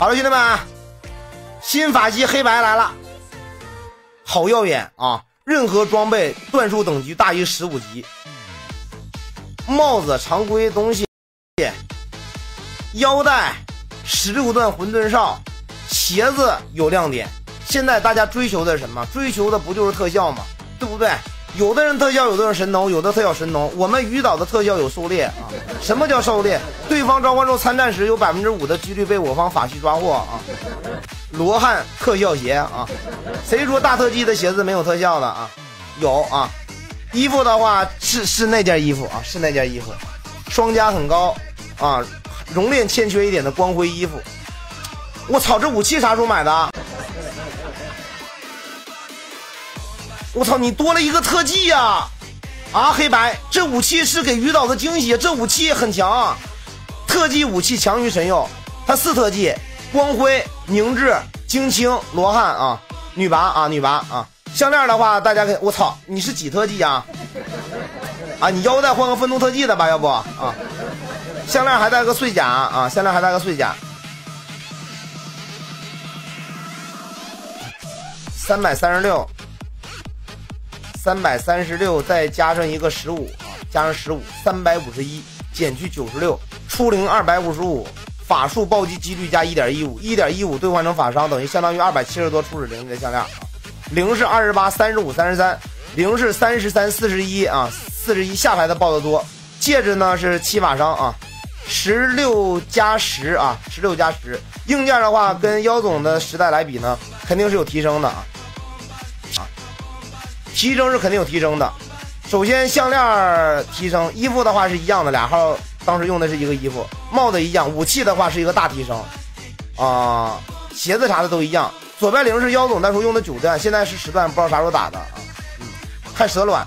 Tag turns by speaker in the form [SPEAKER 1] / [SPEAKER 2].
[SPEAKER 1] 好了，兄弟们，新法系黑白来了，好耀眼啊！任何装备段数等级大于十五级，帽子常规东西，腰带十六段混沌哨，鞋子有亮点。现在大家追求的什么？追求的不就是特效吗？对不对？有的人特效，有的人神农，有的特效神农。我们鱼岛的特效有狩猎啊！什么叫狩猎？对方召唤兽参战时，有百分之五的几率被我方法系抓获啊！罗汉特效鞋啊！谁说大特技的鞋子没有特效的啊？有啊！衣服的话是是那件衣服啊，是那件衣服，双加很高啊，熔炼欠缺一点的光辉衣服。我操，这武器啥时候买的？我操！你多了一个特技呀！啊，黑白，这武器是给鱼岛的惊喜，这武器很强，特技武器强于神佑，它四特技：光辉、凝滞、精青、罗汉啊，女拔啊，女拔啊。项链的话，大家可以，我操，你是几特技啊？啊，你腰带换个愤怒特技的吧，要不啊？项链还带个碎甲啊，项链还带个碎甲，三百三十六。三百三十六，再加上一个十五啊，加上十五，三百五十一，减去九十六，出零二百五十五，法术暴击几率加一点一五，一点一五兑换成法伤等于相当于二百七十多初始零的项链啊，零是二十八，三十五，三十三，零是三十三，四十一啊，四十一下排的爆的多，戒指呢是七法伤啊，十六加十啊，十六加十，硬件的话跟妖总的时代来比呢，肯定是有提升的啊。提升是肯定有提升的，首先项链提升，衣服的话是一样的，俩号当时用的是一个衣服，帽子一样，武器的话是一个大提升，啊，鞋子啥的都一样。左边零是妖总那时候用的九段，现在是十段，不知道啥时候打的啊，嗯，看蛇卵。